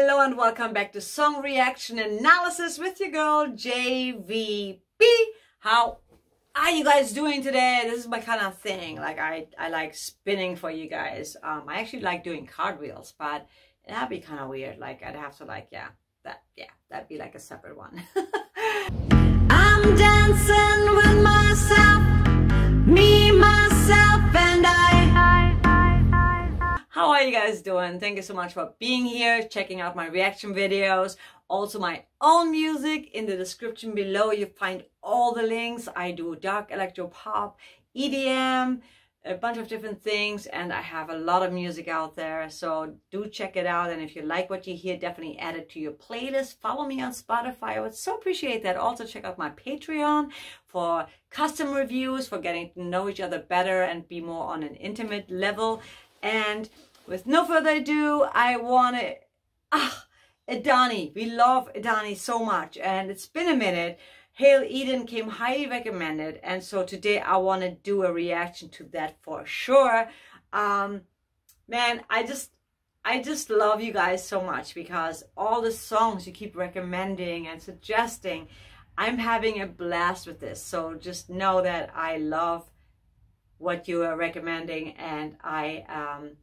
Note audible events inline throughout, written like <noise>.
Hello and welcome back to Song Reaction Analysis with your girl JVB. How are you guys doing today? This is my kind of thing. Like I, I like spinning for you guys. Um, I actually like doing cartwheels, but that'd be kind of weird. Like I'd have to like, yeah, that, yeah, that'd be like a separate one. <laughs> I'm dancing with myself, are you guys doing? Thank you so much for being here, checking out my reaction videos, also my own music. In the description below, you find all the links. I do dark electro pop, EDM, a bunch of different things, and I have a lot of music out there. So do check it out. And if you like what you hear, definitely add it to your playlist. Follow me on Spotify. I would so appreciate that. Also check out my Patreon for custom reviews, for getting to know each other better and be more on an intimate level. And with no further ado, I want to, ah, Edane. We love Edane so much and it's been a minute. Hail Eden came highly recommended and so today I want to do a reaction to that for sure. Um, man, I just, I just love you guys so much because all the songs you keep recommending and suggesting, I'm having a blast with this. So just know that I love what you are recommending and I um,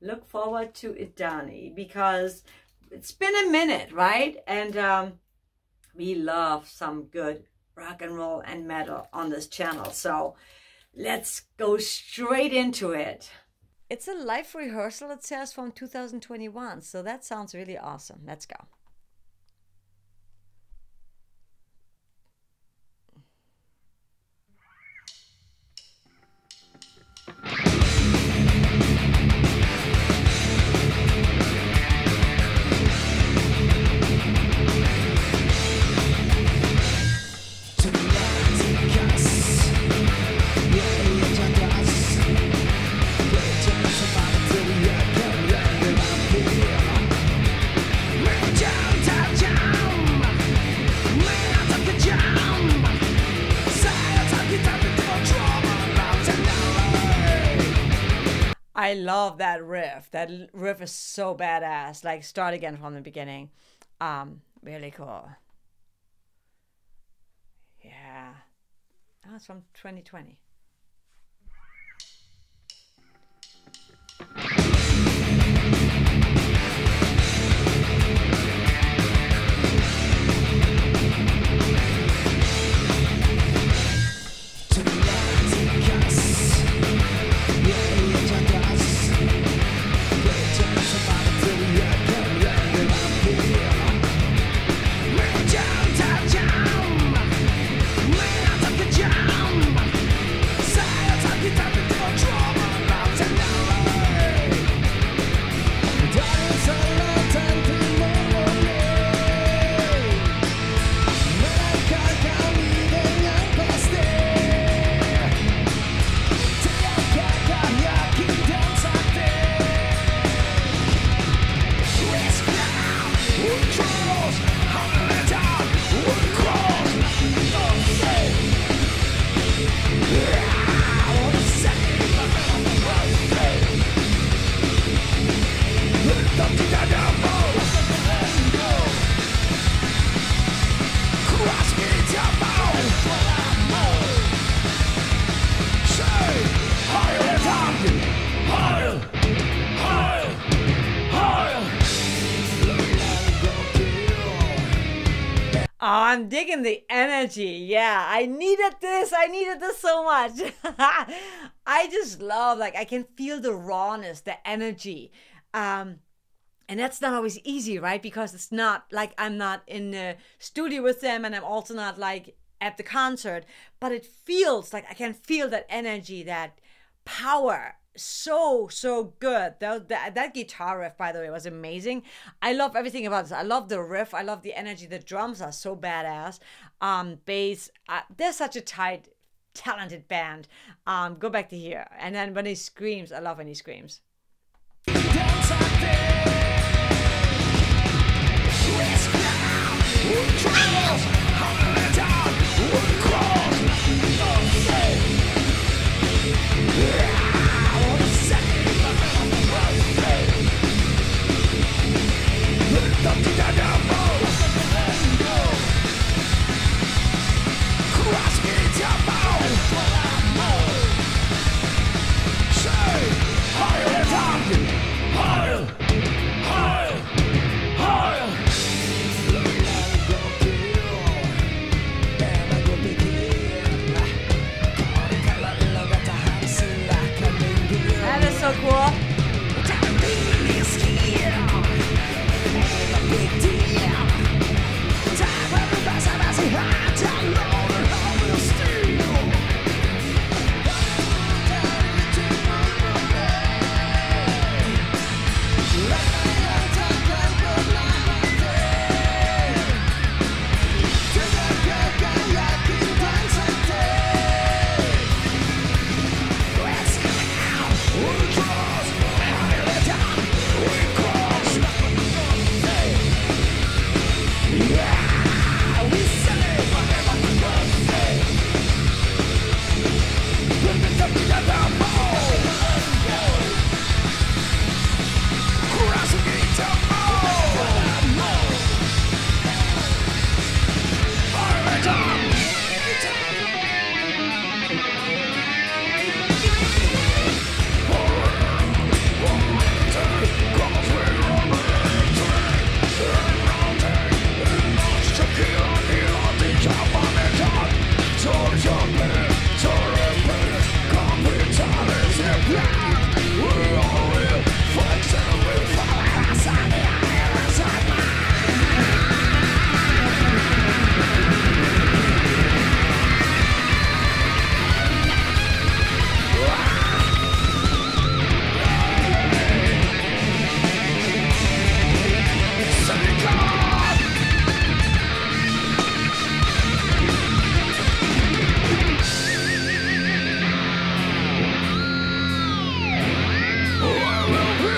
look forward to Edane because it's been a minute, right? And um, we love some good rock and roll and metal on this channel. So let's go straight into it. It's a live rehearsal, it says, from 2021. So that sounds really awesome. Let's go. I love that riff. That riff is so badass. Like start again from the beginning. Um, really cool. Yeah. Oh, it's from 2020. I'm digging the energy. Yeah, I needed this. I needed this so much. <laughs> I just love, like, I can feel the rawness, the energy. Um, and that's not always easy, right? Because it's not like I'm not in the studio with them and I'm also not like at the concert, but it feels like I can feel that energy, that power so so good. That, that that guitar riff by the way was amazing. I love everything about this. I love the riff. I love the energy. The drums are so badass. Um bass uh, they're such a tight talented band. Um go back to here. And then when he screams i love when he screams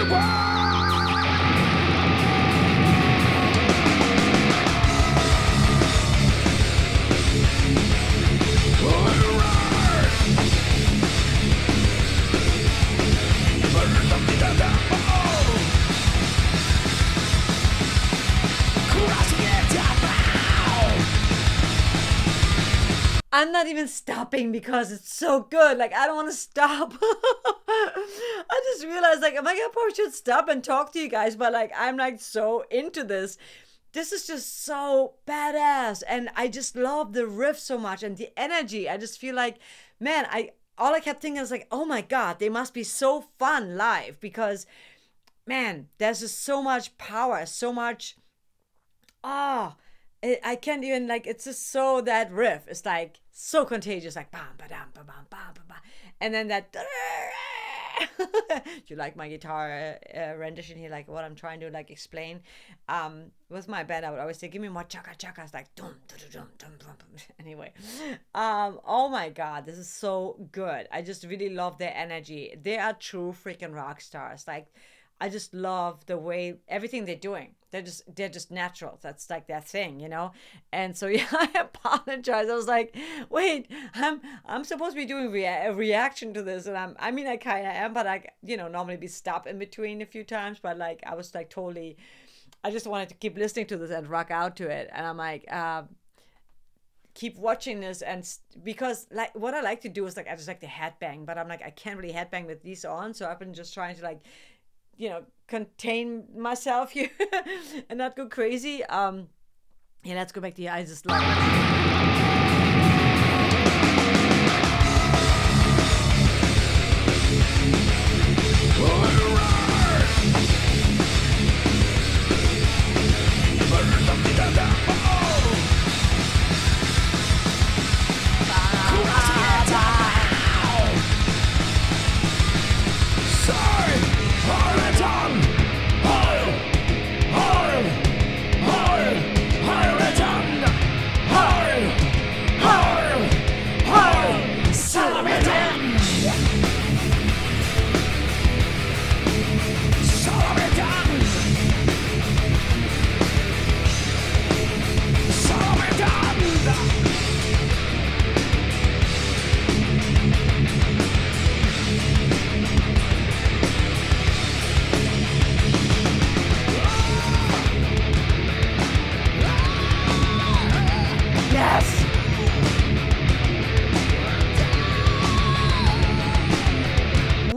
光 I'm not even stopping because it's so good. Like I don't want to stop. <laughs> I just realized like, oh my god, I probably should stop and talk to you guys, but like I'm like so into this. This is just so badass. And I just love the riff so much and the energy. I just feel like, man, I all I kept thinking was like, oh my god, they must be so fun live because man, there's just so much power, so much oh it, I can't even like it's just so that riff is like so contagious, like bam ba dam ba bam bam ba bam, and then that. <laughs> you like my guitar uh, rendition here, like what I'm trying to like explain? Um, with my band, I would always say, "Give me more chaka chaka." It's like dum dum dum dum dum. <laughs> Anyway, um, oh my god, this is so good. I just really love their energy. They are true freaking rock stars. Like I just love the way everything they're doing. They're just they're just natural. That's like their thing, you know. And so <laughs> yeah, I apologize. I was like, wait, I'm I'm supposed to be doing rea- a reaction to this, and I'm I mean I kind of am, but I you know normally be stopped in between a few times, but like I was like totally. I just wanted to keep listening to this and rock out to it, and I'm like. Uh, keep watching this and because like what I like to do is like I just like to headbang, but I'm like I can't really headbang with these on, so I've been just trying to like you know contain myself here <laughs> and not go crazy. Um yeah let's go back to the i just love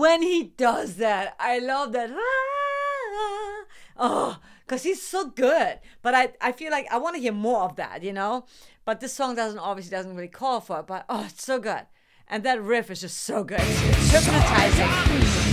when he does that. I love that. Ah, oh, because he's so good. But I, I feel like I want to hear more of that, you know? But this song doesn't obviously doesn't really call for it, but oh, it's so good. And that riff is just so good. It's hypnotizing.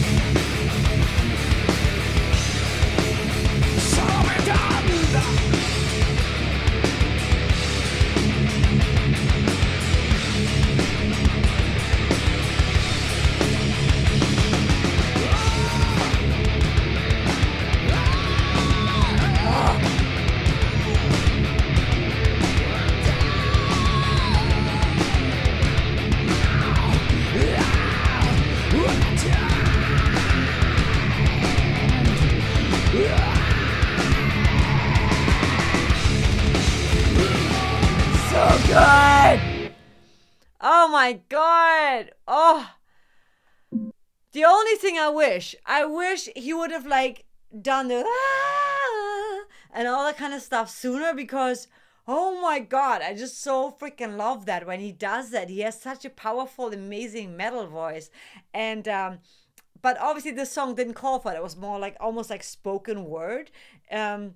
My god. Oh. The only thing I wish, I wish he would have like done the ah, and all that kind of stuff sooner because oh my god, I just so freaking love that when he does that. He has such a powerful, amazing metal voice. And um but obviously this song didn't call for it. It was more like almost like spoken word. Um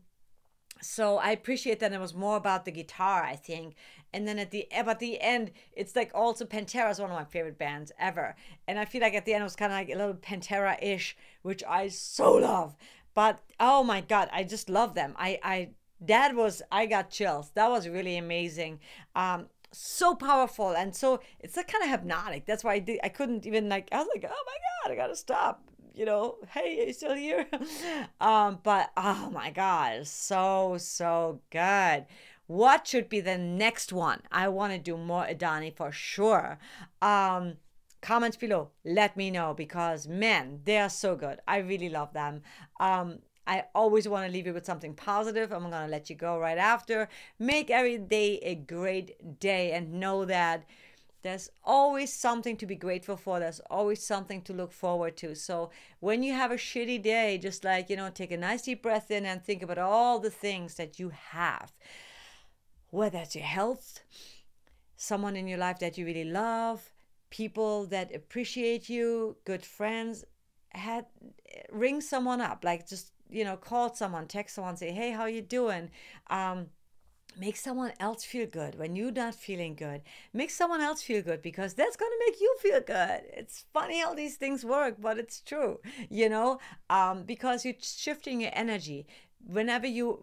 so I appreciate that it was more about the guitar, I think. And then at the at the end, it's like also Pantera is one of my favorite bands ever. And I feel like at the end it was kind of like a little Pantera-ish, which I so love. But oh my god, I just love them. I I that was I got chills. That was really amazing. Um so powerful and so it's like kind of hypnotic. That's why I did I couldn't even like I was like, oh my god, I gotta stop you know, hey, are you still here? <laughs> um, but oh my God, so, so good. What should be the next one? I want to do more Edane for sure. Um, comments below, let me know because man, they are so good. I really love them. Um, I always want to leave you with something positive. I'm going to let you go right after. Make every day a great day and know that there's always something to be grateful for. There's always something to look forward to. So when you have a shitty day, just like, you know, take a nice deep breath in and think about all the things that you have. Whether it's your health, someone in your life that you really love, people that appreciate you, good friends, had ring someone up, like just you know, call someone, text someone, say, hey, how you doing? Um, make someone else feel good. When you're not feeling good make someone else feel good because that's going to make you feel good. It's funny how these things work but it's true you know? Um, because you're shifting your energy. Whenever you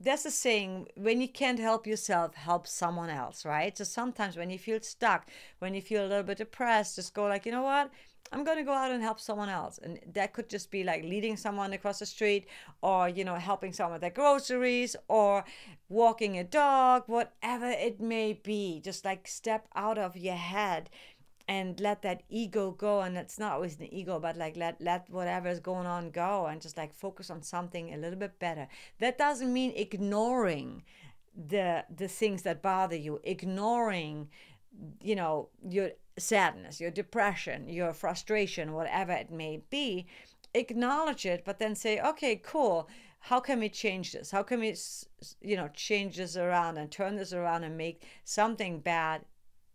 there's a saying when you can't help yourself help someone else right? So sometimes when you feel stuck when you feel a little bit depressed just go like you know what? I'm going to go out and help someone else. And that could just be like leading someone across the street or you know helping someone with their groceries or walking a dog whatever it may be. Just like step out of your head and let that ego go and it's not always an ego but like let let whatever is going on go and just like focus on something a little bit better. That doesn't mean ignoring the the things that bother you. Ignoring you know your sadness your depression your frustration whatever it may be acknowledge it but then say okay cool. How can we change this? How can we you know change this around and turn this around and make something bad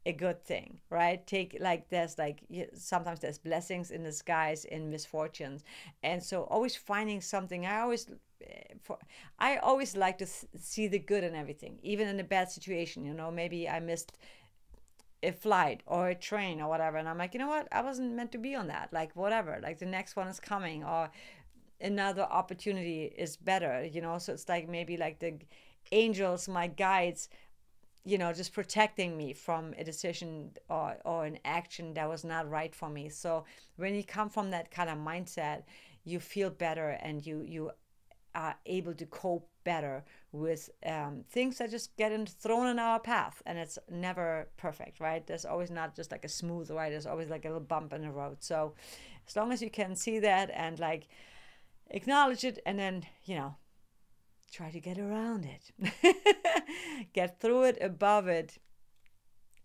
a good thing, right? Take like there's like sometimes there's blessings in disguise in misfortunes, and so always finding something. I always, eh, for I always like to see the good in everything, even in a bad situation. You know, maybe I missed a flight or a train or whatever, and I'm like, you know what? I wasn't meant to be on that. Like whatever. Like the next one is coming, or another opportunity is better. You know, so it's like maybe like the angels, my guides you know, just protecting me from a decision or, or an action that was not right for me. So when you come from that kind of mindset, you feel better and you you are able to cope better with um, things that just get in, thrown in our path and it's never perfect right? There's always not just like a smooth ride. There's always like a little bump in the road. So as long as you can see that and like acknowledge it and then you know try to get around it, <laughs> get through it, above it,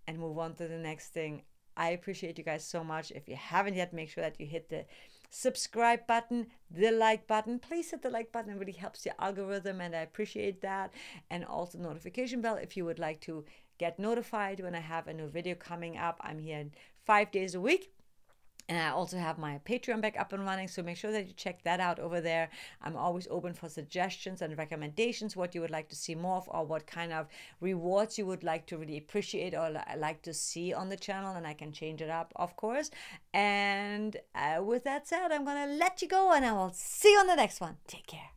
and move on to the next thing. I appreciate you guys so much. If you haven't yet, make sure that you hit the subscribe button, the like button. Please hit the like button. It really helps the algorithm, and I appreciate that. And also notification bell if you would like to get notified when I have a new video coming up. I'm here five days a week. And I also have my Patreon back up and running, so make sure that you check that out over there. I'm always open for suggestions and recommendations, what you would like to see more of, or what kind of rewards you would like to really appreciate or like to see on the channel, and I can change it up, of course. And uh, with that said, I'm gonna let you go, and I will see you on the next one. Take care.